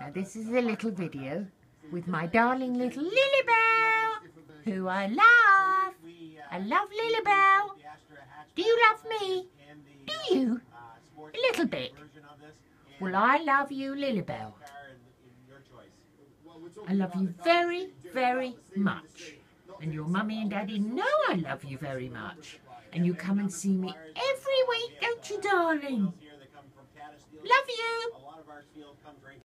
Now this is a little video with my darling little Lilabelle, who I love. I love Lilabelle. Do you love me? Do you? A little bit. Well, I love you, Lilabelle. I love you very, very much. And your mummy and daddy know I love you very much. And you come and see me every week, don't you, darling? Love you.